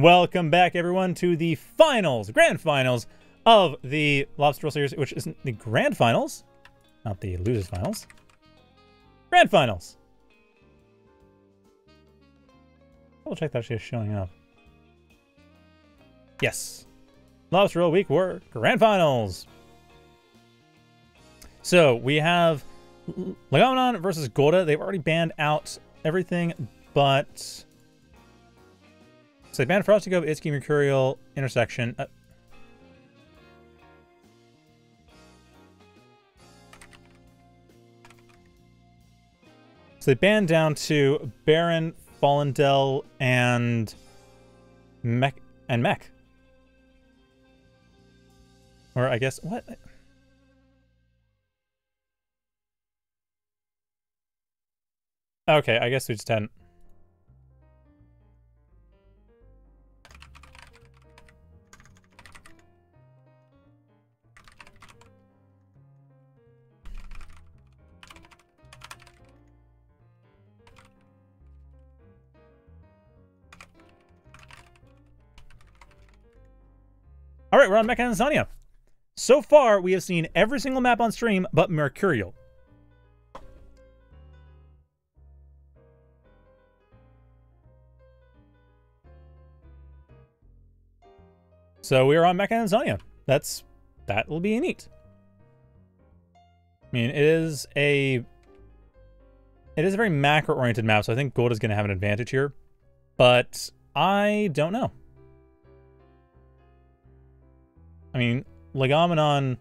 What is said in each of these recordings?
Welcome back, everyone, to the finals, grand finals of the Lobster Roll Series, which isn't the grand finals, not the losers finals. Grand finals. Double check that she's showing up. Yes. Lobster Roll Week were grand finals. So we have Legomenon versus Godde. They've already banned out everything but. So they banned Frosty-Gove, Itsuki, Mercurial, Intersection. Uh, so they banned down to Baron, Fallendell, and Mech and Mech. Or I guess what? Okay, I guess we just hadn't. Right, we're on Mechadansonia. So far, we have seen every single map on stream but Mercurial. So we are on Mechadansonia. That's that will be neat. I mean, it is a it is a very macro-oriented map, so I think Gold is going to have an advantage here. But I don't know. I mean, Legomenon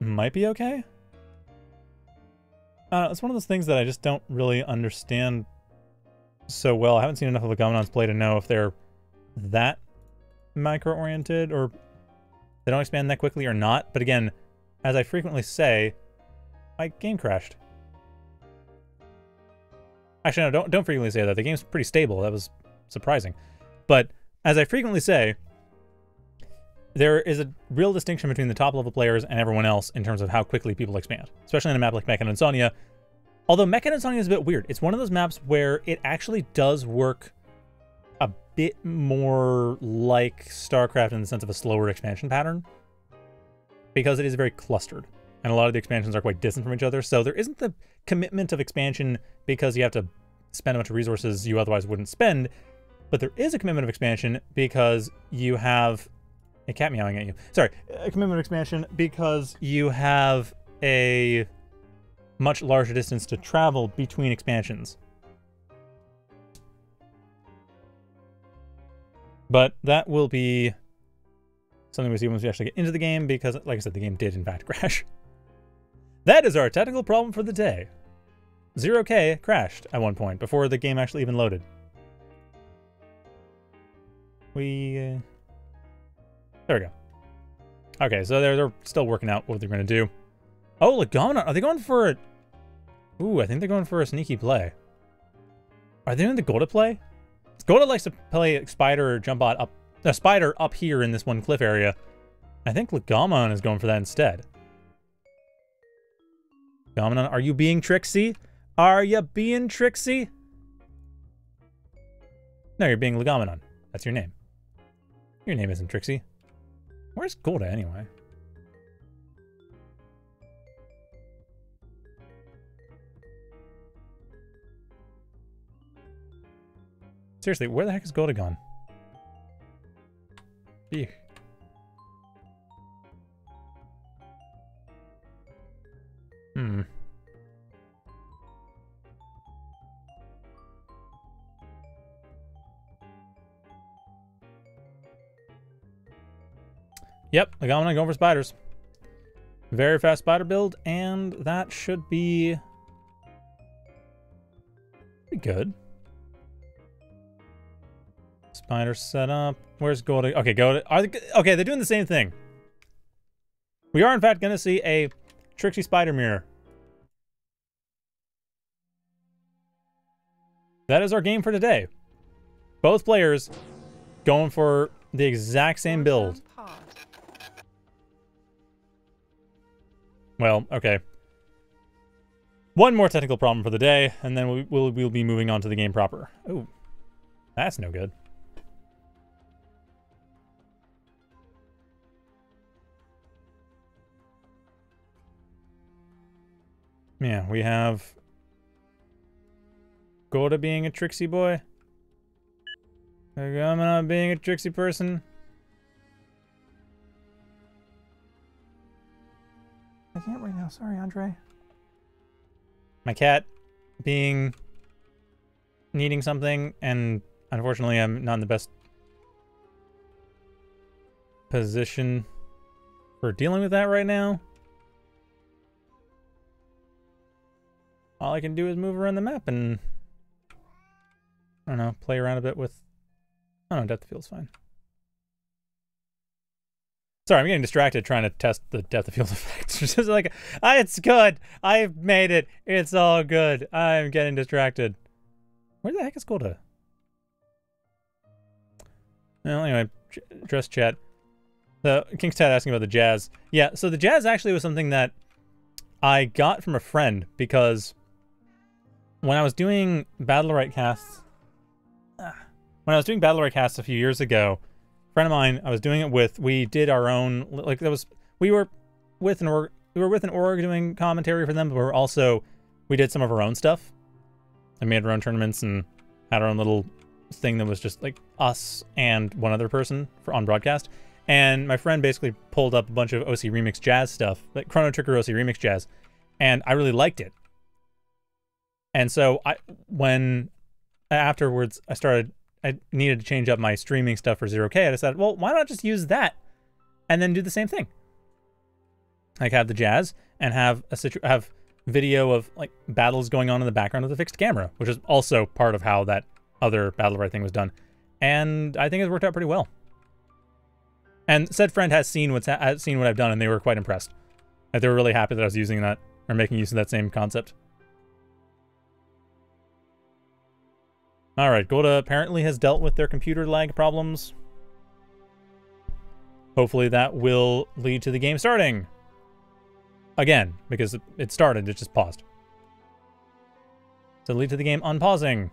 might be okay. Uh, it's one of those things that I just don't really understand so well. I haven't seen enough of Legomenon's play to know if they're that micro-oriented or they don't expand that quickly or not. But again, as I frequently say, my game crashed. Actually, no, don't, don't frequently say that. The game's pretty stable. That was surprising. But as I frequently say, there is a real distinction between the top level players and everyone else in terms of how quickly people expand, especially in a map like Mechadansonia. Although Mechadansonia is a bit weird. It's one of those maps where it actually does work a bit more like StarCraft in the sense of a slower expansion pattern because it is very clustered and a lot of the expansions are quite distant from each other. So there isn't the commitment of expansion because you have to spend a bunch of resources you otherwise wouldn't spend, but there is a commitment of expansion because you have a cat meowing at you. Sorry, a commitment expansion because you have a much larger distance to travel between expansions. But that will be something we see once we actually get into the game because, like I said, the game did in fact crash. That is our technical problem for the day. 0k crashed at one point before the game actually even loaded. We... Uh... There we go. Okay, so they're, they're still working out what they're going to do. Oh, Legomenon. Are they going for a... Ooh, I think they're going for a sneaky play. Are they doing the Godde play? Godde likes to play Spider or jump up... A Spider up here in this one cliff area. I think Legomenon is going for that instead. Legomenon, are you being tricksy? Are you being tricksy? No, you're being Legomenon. That's your name. Your name isn't Trixie. Where's Godde anyway? Seriously, where the heck is Godde gone? Yep, Legomenon going for spiders. Very fast spider build, and that should be... Good. Spider setup. Where's Godde? Okay, Godde. Are they, okay, they're doing the same thing. We are, in fact, going to see a Trixie Spider Mirror. That is our game for today. Both players going for the exact same build. Well, okay. One more technical problem for the day, and then we, will we'll be moving on to the game proper. Oh, that's no good. Yeah, we have Godde being a tricksy boy. I'm not being a tricksy person. I can't right now. Sorry, Andre. My cat being needing something, and unfortunately, I'm not in the best position for dealing with that right now. All I can do is move around the map and I don't know, play around a bit with. Oh no, depth of field's fine. Sorry, I'm getting distracted trying to test the depth of field effects. it's just like, ah, it's good. I've made it. It's all good. I'm getting distracted. Where the heck is Godde? Well, anyway, dress chat. The King's Tat asking about the jazz. Yeah, so the jazz actually was something that I got from a friend because when I was doing Battlerite casts, when I was doing Battlerite casts a few years ago, friend of mine I was doing it with, we did our own like that was we were with an org we were with an org doing commentary for them, but we are also we did some of our own stuff. I made our own tournaments and had our own little thing that was just like us and one other person for on broadcast. And my friend basically pulled up a bunch of OC Remix Jazz stuff, like Chrono Trigger OC Remix Jazz, and I really liked it. And so I when afterwards I started I needed to change up my streaming stuff for zero K. I decided, well, why not just use that and then do the same thing? Like have the jazz and have a situ- have video of like battles going on in the background with a fixed camera, which is also part of how that other Battlerite thing was done. And I think it's worked out pretty well. And said friend has seen what's ha- seen what I've done, and they were quite impressed. Like they were really happy that I was using that or making use of that same concept. Alright, Godde apparently has dealt with their computer lag problems. Hopefully that will lead to the game starting. Again, because it started, it just paused. So lead to the game unpausing.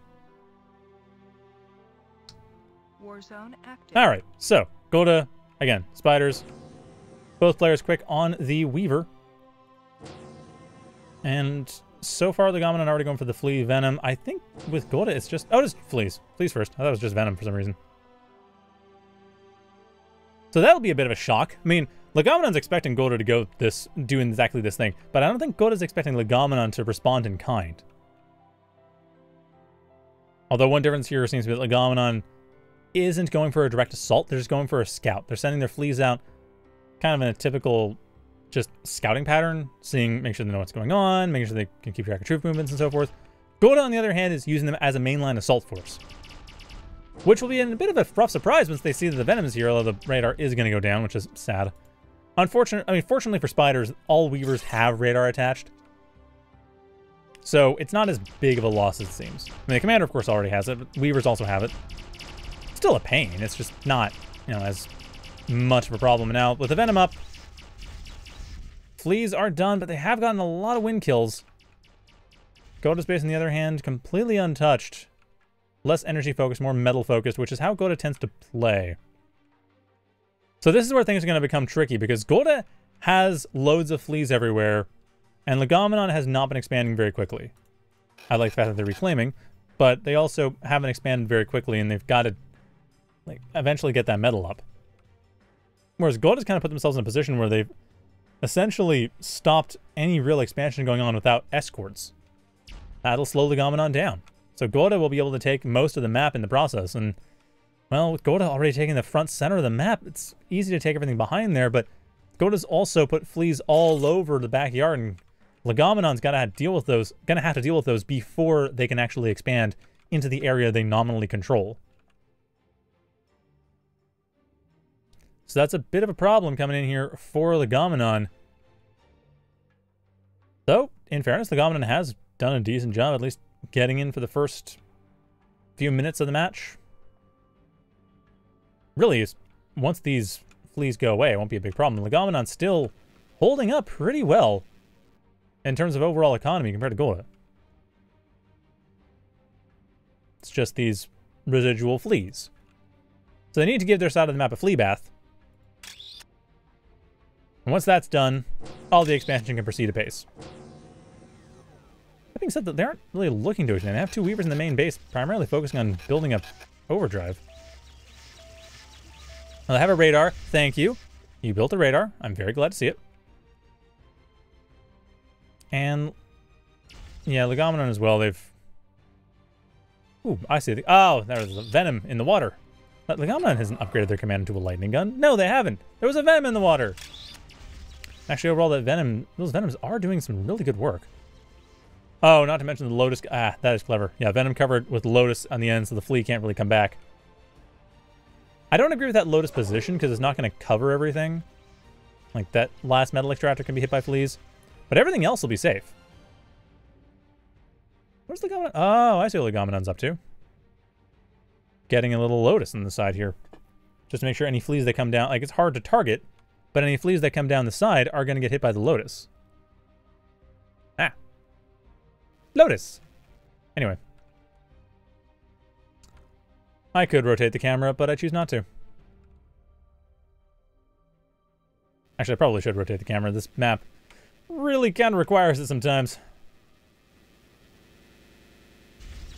Warzone active. Alright, so, Godde, again, spiders. Both players quick on the Weaver. And so far, the Goblin already going for the Flea Venom. I think with Godde, it's just... Oh, just Fleas. Fleas first. I thought it was just Venom for some reason. So that'll be a bit of a shock. I mean, Legomenon's expecting Godde to go this, do exactly this thing, but I don't think Godde's expecting Legomenon to respond in kind. Although one difference here seems to be that Legomenon isn't going for a direct assault, they're just going for a scout. They're sending their fleas out kind of in a typical just scouting pattern, seeing, making sure they know what's going on, making sure they can keep track of troop movements and so forth. Godde, on the other hand, is using them as a mainline assault force. Which will be in a bit of a rough surprise once they see that the Venom is here, although the radar is going to go down, which is sad. Unfortunately, I mean, fortunately for Spiders, all Weavers have radar attached. So it's not as big of a loss as it seems. I mean, the Commander, of course, already has it, but Weavers also have it. Still a pain. It's just not, you know, as much of a problem. Now, with the Venom up, Fleas are done, but they have gotten a lot of wind kills. Godde's base, on the other hand, completely untouched. Less energy focused, more metal focused, which is how Godde tends to play. So this is where things are going to become tricky, because Godde has loads of fleas everywhere, and Legomenon has not been expanding very quickly. I like the fact that they're reclaiming, but they also haven't expanded very quickly, and they've got to like eventually get that metal up. Whereas Godde's kind of put themselves in a position where they've essentially stopped any real expansion going on without escorts. That'll slow the Legomenon down. So Godde will be able to take most of the map in the process, and, well, with Godde already taking the front center of the map, it's easy to take everything behind there, but Godde's also put fleas all over the backyard, and Legomenon's gotta deal with those, gonna have to deal with those before they can actually expand into the area they nominally control. So that's a bit of a problem coming in here for Legomenon. Though, in fairness, Legomenon has done a decent job, at least getting in for the first few minutes of the match. Really, once these fleas go away, it won't be a big problem. Legomenon's still holding up pretty well in terms of overall economy compared to Godde. It's just these residual fleas. So they need to give their side of the map a flea bath. And once that's done, all the expansion can proceed apace. That being said, they aren't really looking to anything. They have two Weavers in the main base, primarily focusing on building up overdrive. Well, I have a radar. Thank you. You built a radar. I'm very glad to see it. And yeah, Legomenon as well. They've. Ooh, I see. The... Oh, there's a Venom in the water. Legomenon hasn't upgraded their command into a lightning gun. No, they haven't. There was a Venom in the water. Actually, overall, that Venom, those Venoms are doing some really good work. Oh, not to mention the Lotus. Ah, that is clever. Yeah, Venom covered with Lotus on the end, so the Flea can't really come back. I don't agree with that Lotus position because it's not going to cover everything. Like that last Metal Extractor can be hit by fleas. But everything else will be safe. Where's the Legomenon? Oh, I see what Legomenon's up to. Getting a little Lotus on the side here. Just to make sure any fleas that come down... Like, it's hard to target, but any fleas that come down the side are going to get hit by the Lotus. Ah. Lotus! Anyway. I could rotate the camera, but I choose not to. Actually, I probably should rotate the camera. This map really kind of requires it sometimes.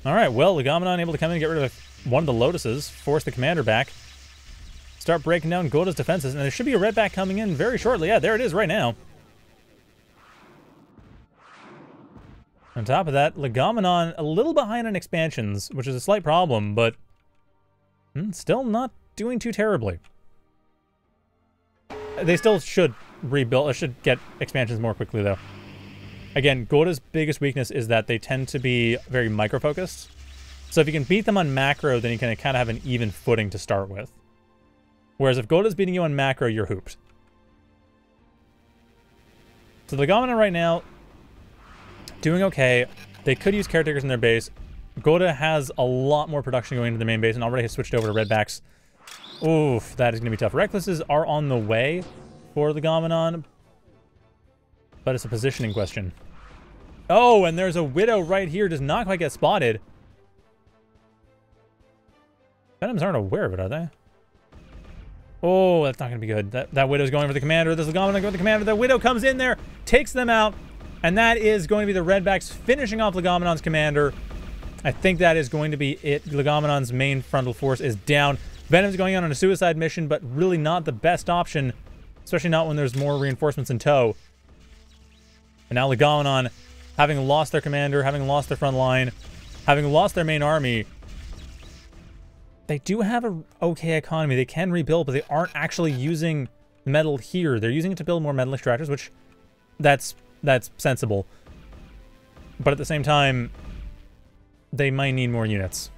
Alright, well, Legomenon able to come in and get rid of one of the Lotuses, force the commander back, start breaking down Godde's defenses, and there should be a redback coming in very shortly. Yeah, there it is right now. On top of that, Legomenon a little behind on expansions, which is a slight problem, but hmm, still not doing too terribly. They still should rebuild, uh, should get expansions more quickly, though. Again, Godde's biggest weakness is that they tend to be very micro-focused. So if you can beat them on macro, then you can kind of have an even footing to start with. Whereas if Godde's beating you on macro, you're hooped. So the Legomenon right now, doing okay. They could use caretakers in their base. Godde has a lot more production going into the main base and already has switched over to redbacks. Oof, that is going to be tough. Recluses are on the way for the Gomenon, but it's a positioning question. Oh, and there's a Widow right here. Does not quite get spotted. Venoms aren't aware of it, are they? Oh, that's not going to be good. That, that Widow's going for the Commander. This is going for the Commander. The Widow comes in there, takes them out, and that is going to be the Redbacks finishing off Legomenon's Commander. I think that is going to be it. Legomenon's main frontal force is down. Venom's going on on a suicide mission, but really not the best option, especially not when there's more reinforcements in tow. And now Legomenon, having lost their commander, having lost their front line, having lost their main army, they do have a okay economy. They can rebuild, but they aren't actually using metal here. They're using it to build more metal extractors, which that's that's sensible. But at the same time, they might need more units.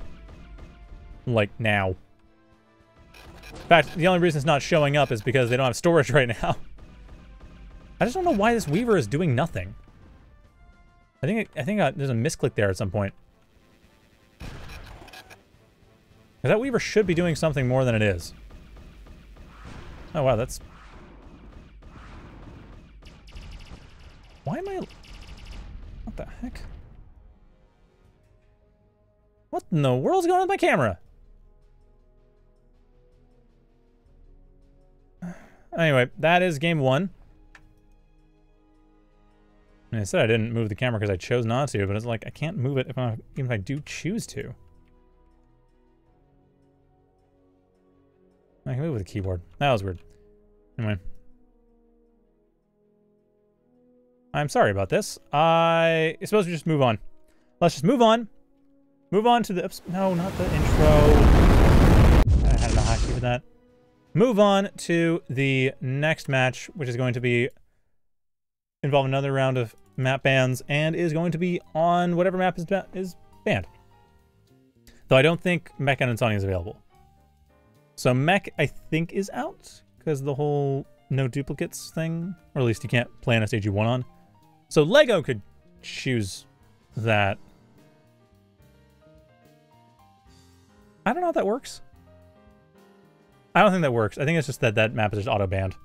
Like now. In fact, the only reason it's not showing up is because they don't have storage right now. I just don't know why this Weaver is doing nothing. I think I think uh, there's a misclick there at some point. That Weaver should be doing something more than it is. Oh wow, that's... Why am I... What the heck? What in the world's going on with my camera? Anyway, that is game one. And I said I didn't move the camera because I chose not to, but it's like I can't move it if I, even if I do choose to. I can move with a keyboard. That was weird. Anyway. I'm sorry about this. I suppose we just move on. Let's just move on. Move on to the... Oops, no, not the intro. I had a hotkey for that. Move on to the next match, which is going to be involve another round of map bans and is going to be on whatever map is, ba is banned. Though I don't think Mechadansonia is available. So Mech, I think, is out because the whole no duplicates thing, or at least you can't play an SAG1 on. So Lego could choose that. I don't know how that works. I don't think that works. I think it's just that that map is just auto-banned.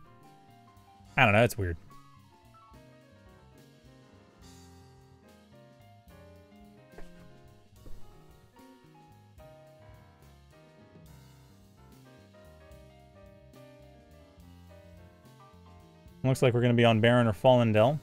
I don't know, it's weird. Looks like we're going to be on Baron or Fallendell.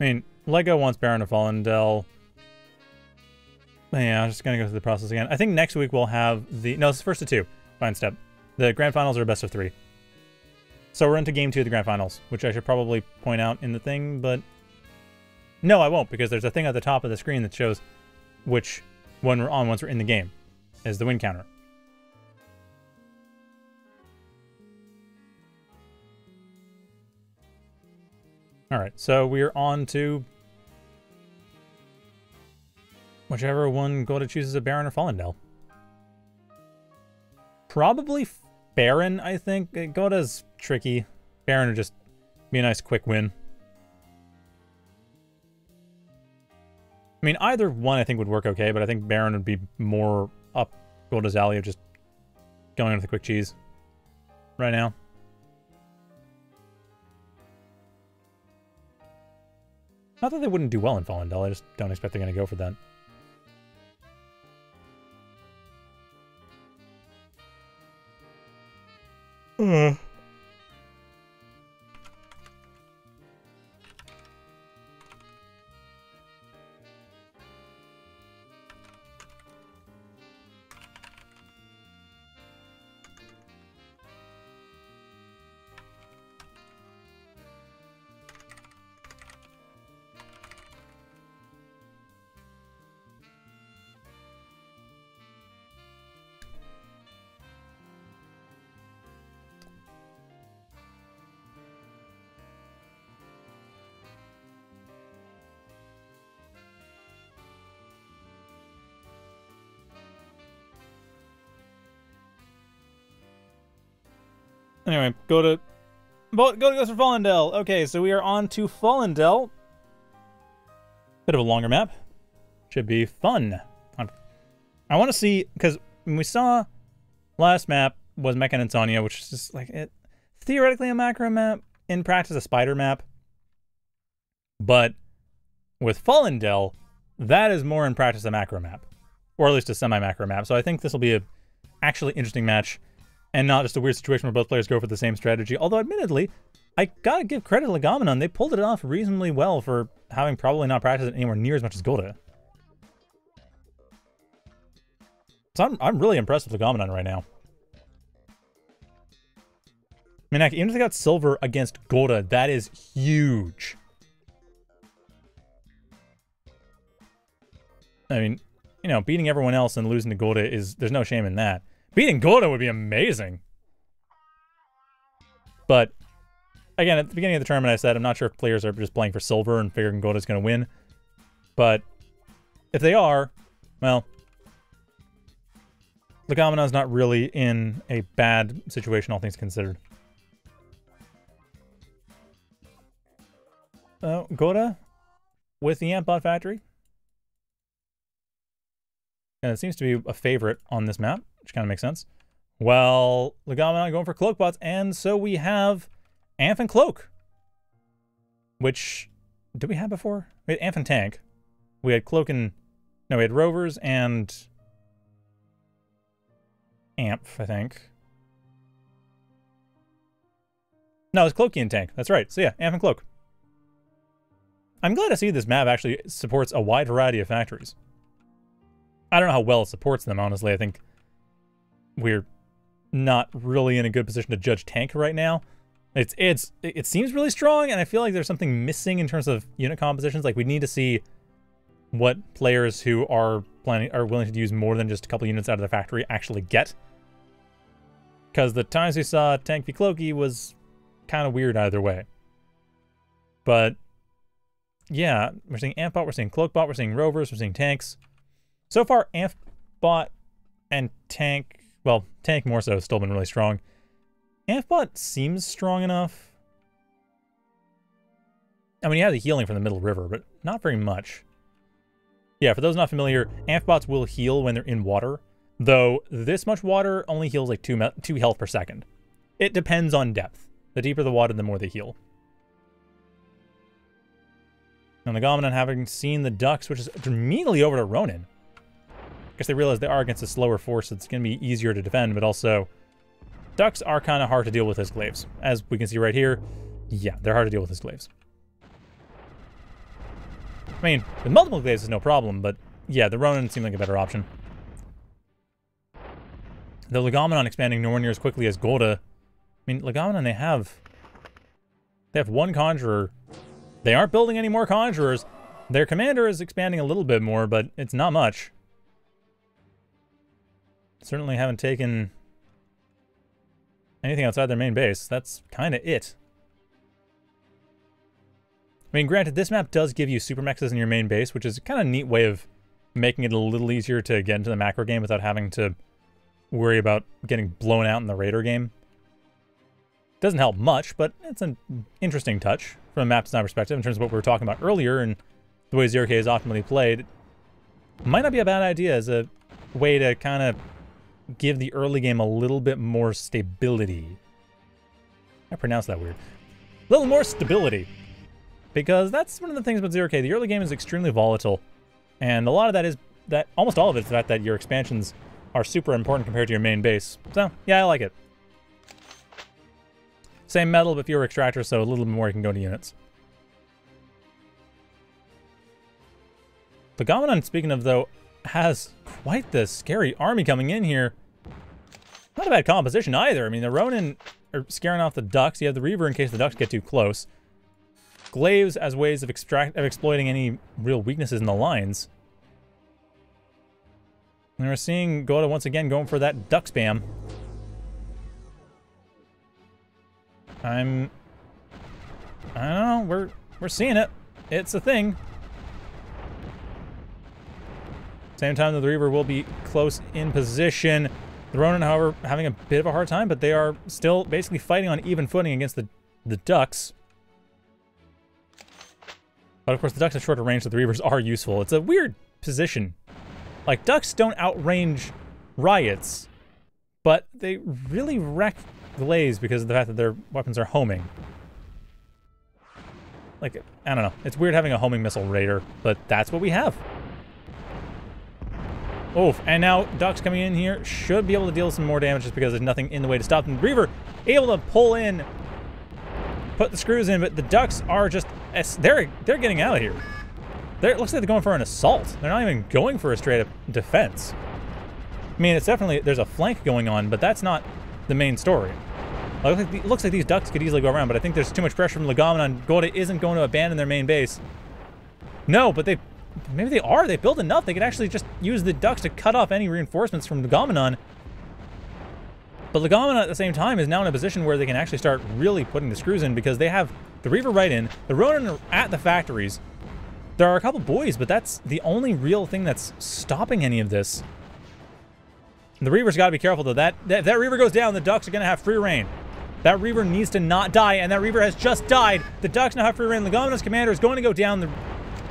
I mean, Lego wants Baron of Fallendell. Yeah, I'm just going to go through the process again. I think next week we'll have the... No, it's first of two. Fine step. The grand finals are best of three. So we're into game two of the grand finals, which I should probably point out in the thing, but no, I won't because there's a thing at the top of the screen that shows which one we're on once we're in the game, is the win counter. All right, so we're on to whichever one Godde chooses a Baron or Fallendell. Probably Baron, I think. Godde's tricky. Baron would just be a nice quick win. I mean, either one I think would work okay, but I think Baron would be more up Godde's alley of just going with the quick cheese right now. Not that they wouldn't do well in Fallendell, I just don't expect they're going to go for that. Uh. Anyway, go to go to go for Fallendell. Okay, so we are on to Fallendell. Bit of a longer map. Should be fun. I'm, i want to see because we saw last map was Mechadansonia, which is just like it theoretically a macro map, in practice a spider map. But with Fallendell, that is more in practice a macro map, or at least a semi macro map. So I think this will be a actually interesting match and not just a weird situation where both players go for the same strategy. Although, admittedly, I gotta give credit to Legomenon. They pulled it off reasonably well for having probably not practiced it anywhere near as much as Godde. So I'm, I'm really impressed with Legomenon right now. I mean, even if they got silver against Godde, that is huge. I mean, you know, beating everyone else and losing to Godde is, there's no shame in that. Beating Godde would be amazing. But, again, at the beginning of the tournament, I said I'm not sure if players are just playing for silver and figuring Godde's going to win. But, if they are, well, Legomenon's not really in a bad situation, all things considered. Uh, Godde with the Amphbot Factory. And it seems to be a favorite on this map which kind of makes sense. Well, Legomenon going for Cloak bots, and so we have Amph and Cloak. Which, did we have before? We had Amph and Tank. We had Cloak and... No, we had Rovers and... Amph, I think. No, it's Cloaky and Tank. That's right. So yeah, Amph and Cloak. I'm glad to see this map actually supports a wide variety of factories. I don't know how well it supports them, honestly. I think we're not really in a good position to judge tank right now. It's it's it seems really strong, and I feel like there's something missing in terms of unit compositions. Like we need to see what players who are planning are willing to use more than just a couple units out of the factory actually get. Because the times we saw Tank v Cloaky was kind of weird either way. But yeah, we're seeing Ampbot, we're seeing Cloakbot, we're seeing Rovers, we're seeing tanks. So far, Ampbot and Tank well, tank more so has still been really strong. Ampbot seems strong enough. I mean, he has a healing from the middle river, but not very much. Yeah, for those not familiar, Ampbots will heal when they're in water, though this much water only heals like 2, two health per second. It depends on depth. The deeper the water, the more they heal. And the Gomenon having seen the ducks, which is immediately over to Ronin guess they realize they are against a slower force, so it's going to be easier to defend, but also ducks are kind of hard to deal with as glaives. As we can see right here, yeah, they're hard to deal with as glaives. I mean, with multiple glaives is no problem, but yeah, the Ronin seemed like a better option. The Legomenon expanding nowhere near as quickly as Godde. I mean, Legomenon, they have... They have one Conjurer. They aren't building any more Conjurers. Their commander is expanding a little bit more, but it's not much. Certainly haven't taken anything outside their main base. That's kind of it. I mean, granted, this map does give you super mexes in your main base, which is a kind of neat way of making it a little easier to get into the macro game without having to worry about getting blown out in the Raider game. Doesn't help much, but it's an interesting touch from a map design perspective in terms of what we were talking about earlier and the way Zero K is optimally played. Might not be a bad idea as a way to kind of give the early game a little bit more stability. I pronounced that weird. A little more stability. Because that's one of the things about Zero K. The early game is extremely volatile. And a lot of that is that almost all of it is that your expansions are super important compared to your main base. So, yeah, I like it. Same metal, but fewer extractors, so a little bit more you can go to units. Legomenon, speaking of, though, has quite the scary army coming in here. Not a bad composition either. I mean, the Ronin are scaring off the Ducks. You have the Reaver in case the Ducks get too close. Glaives as ways of, extract of exploiting any real weaknesses in the lines. And we're seeing Godde once again going for that duck spam. I'm... I don't know, we're, we're seeing it. It's a thing. Same time, the Reaver will be close in position. The Ronin, however, having a bit of a hard time, but they are still basically fighting on even footing against the, the Ducks. But of course, the Ducks have shorter range, so the Reavers are useful. It's a weird position. Like, Ducks don't outrange Riots, but they really wreck Glaives because of the fact that their weapons are homing. Like, I don't know. It's weird having a homing missile raider, but that's what we have. Oof, and now Ducks coming in here should be able to deal some more damage just because there's nothing in the way to stop them. Reaver able to pull in, put the screws in, but the Ducks are just, they're, they're getting out of here. They're, it looks like they're going for an assault. They're not even going for a straight up defense. I mean, it's definitely, there's a flank going on, but that's not the main story. It looks like these Ducks could easily go around, but I think there's too much pressure from Legomenon. Godde isn't going to abandon their main base. No, but they Maybe they are. They built enough. They could actually just use the ducks to cut off any reinforcements from Legomenon. But Legomenon at the same time is now in a position where they can actually start really putting the screws in because they have the Reaver right in, the Ronin are at the factories. There are a couple boys, but that's the only real thing that's stopping any of this. The Reaver's got to be careful, though. That, that, if that Reaver goes down, the Ducks are going to have free reign. That Reaver needs to not die, and that Reaver has just died. The Ducks now have free reign. Legomenon's commander is going to go down. The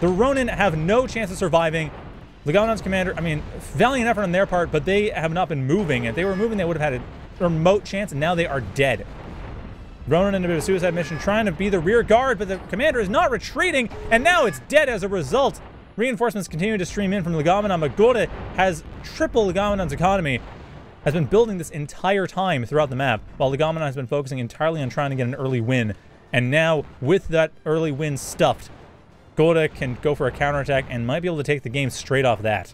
the Ronin have no chance of surviving. Legomenon's commander, I mean, valiant effort on their part, but they have not been moving. If they were moving, they would have had a remote chance, and now they are dead. Ronin in a bit of a suicide mission, trying to be the rear guard, but the commander is not retreating, and now it's dead as a result. Reinforcements continue to stream in from Legomenon, but Godde has triple Legomenon's economy, has been building this entire time throughout the map, while Legomenon has been focusing entirely on trying to get an early win. And now, with that early win stuffed, Godde can go for a counterattack and might be able to take the game straight off that.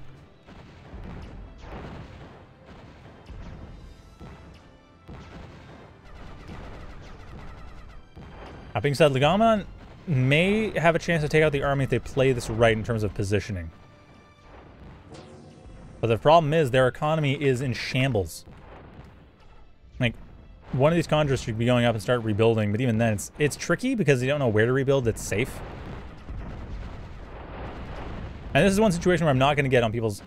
That being said, Legomenon may have a chance to take out the army if they play this right in terms of positioning. But the problem is their economy is in shambles. Like, one of these conjurers should be going up and start rebuilding, but even then, it's, it's tricky because you don't know where to rebuild that's safe. And this is one situation where I'm not going to get on people's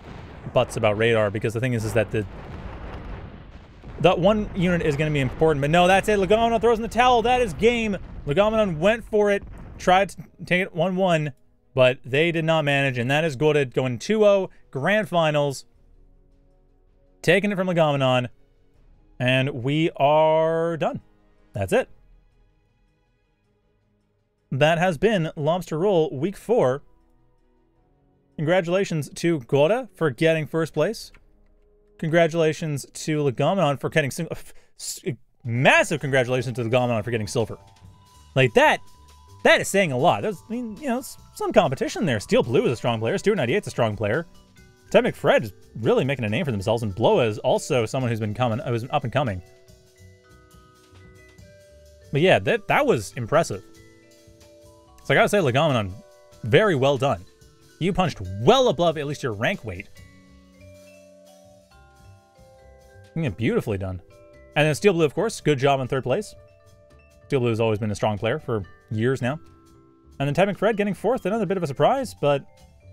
butts about radar because the thing is, is that the that one unit is going to be important. But no, that's it. Legomenon throws in the towel. That is game. Legomenon went for it, tried to take it 1-1, but they did not manage. And that is Godde going 2-0, grand finals. Taking it from Legomenon. And we are done. That's it. That has been Lobster Roll Week 4 Congratulations to Godde for getting first place. Congratulations to Legomenon for getting eh, massive congratulations to Legomenon for getting silver. Like that, That is saying a lot. There's, I mean, you know, some competition there. Steel Blue is a strong player. Stuart 98 is a strong player. Ted McFred is really making a name for themselves, and Bloa is also someone who's been coming, who's up and coming. But yeah, that that was impressive. So I gotta say, Legomenon, very well done. You punched well above at least your rank weight. Yeah, beautifully done. And then Steel Blue, of course, good job in third place. Steel Blue has always been a strong player for years now. And then Ted McFred getting fourth, another bit of a surprise, but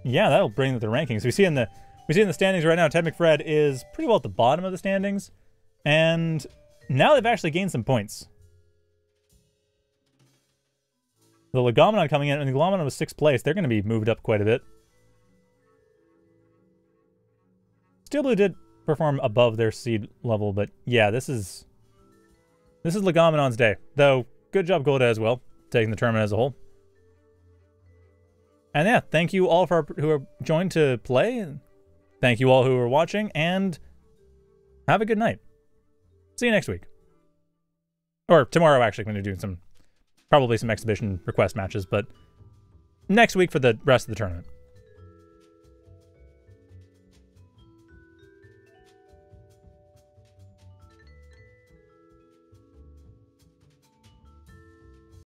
yeah, that'll bring the rankings. We see in the we see in the standings right now, Ted McFred is pretty well at the bottom of the standings. And now they've actually gained some points. The Legomenon coming in, and the Legomenon was sixth place. They're going to be moved up quite a bit. Steel Blue did perform above their seed level, but yeah, this is this is Legomenon's day. Though, good job Godde as well, taking the tournament as a whole. And yeah, thank you all for who are joined to play. Thank you all who are watching, and have a good night. See you next week. Or tomorrow, actually, I'm going to do some, probably some exhibition request matches, but next week for the rest of the tournament.